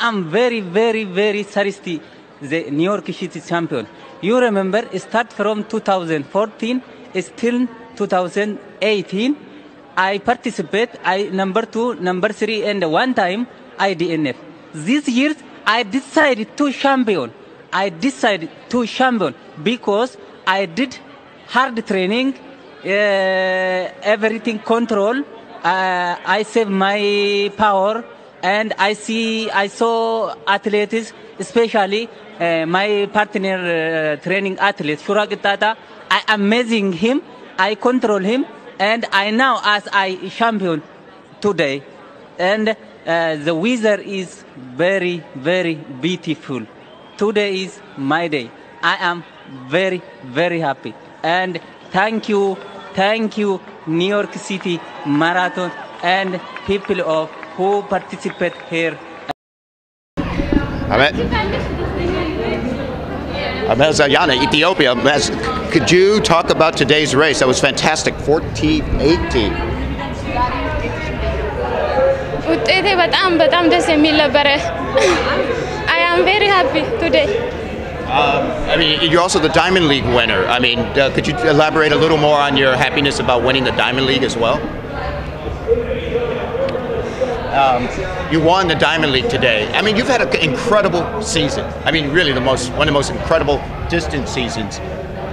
I'm very, very, very thirsty. The New York City champion. You remember, start from 2014, still 2018. I participate. I number two, number three, and one time I DNF. This year I decided to champion. I decided to champion because I did hard training, uh, everything control. Uh, I save my power, and I see I saw athletes, especially uh, my partner uh, training athlete Shura Kitata. I amazing him. I control him, and I now as I champion today, and uh, the weather is very very beautiful. Today is my day. I am very very happy, and thank you, thank you, New York City Marathon and people of who participate here. Ahmet. Ahmet Zayana, Ethiopia. Mas- Could you talk about today's race? That was fantastic. 14 18. ውጤቴ በጣም በጣም ደስ የሚል ነበረ። አይ አም ቬሪ ሃፒ ቱዴይ Um, I mean, you're also the Diamond League winner. I mean, uh, could you elaborate a little more on your happiness about winning the Diamond League as well? Um, you won the Diamond League today. I mean, you've had an incredible season. I mean, really, the most one of the most incredible distance seasons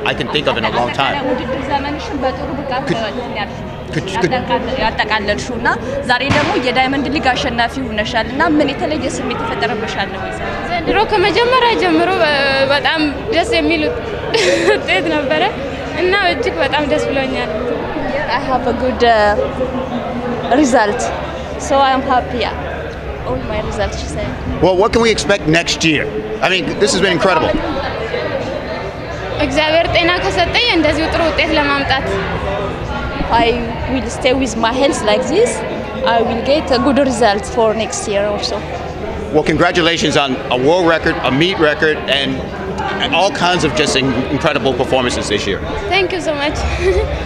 I can think of in a long time. ውድድር ዘመንሽን በጥሩ ብቃት Could- እንትን ያልሽው could- could- ያጠቃለ- ያጠቃለልሽው እና ዛሬ ደግሞ የዳይመንድ ሊግ አሸናፊ ሆነሻል እና ምን የተለየ ስሜት የፈጠረብሻል ነው ወይስ? ዘንድሮ ከመጀመሪያ ጀምሮ በ- በጣም ደስ የሚል ውጤት ነበረ እና እጅግ በጣም ደስ ብሎኛል። I have a good uh, result so I am happy all my results she said Well, what can we expect next year? I mean, this has been incredible. እግዚአብሔር ጤና ከሰጠኝ እንደዚሁ ጥሩ ውጤት ለማምጣት I will stay with my health like this I will get a good result for next year also Well, congratulations on a world record, a meet record, and, and all kinds of just in- incredible performances this year. ታንክ ዩ ሶ ማች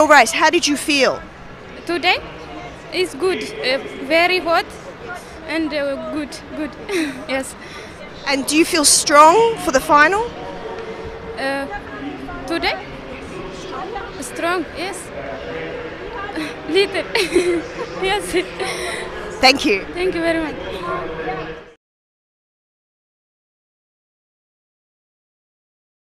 All right, how did you feel? It's good, uh, very hot and uh, good, good, yes. And do you feel strong for the final? Uh, today? Strong, yes. Little, yes. Thank you. Thank you very much.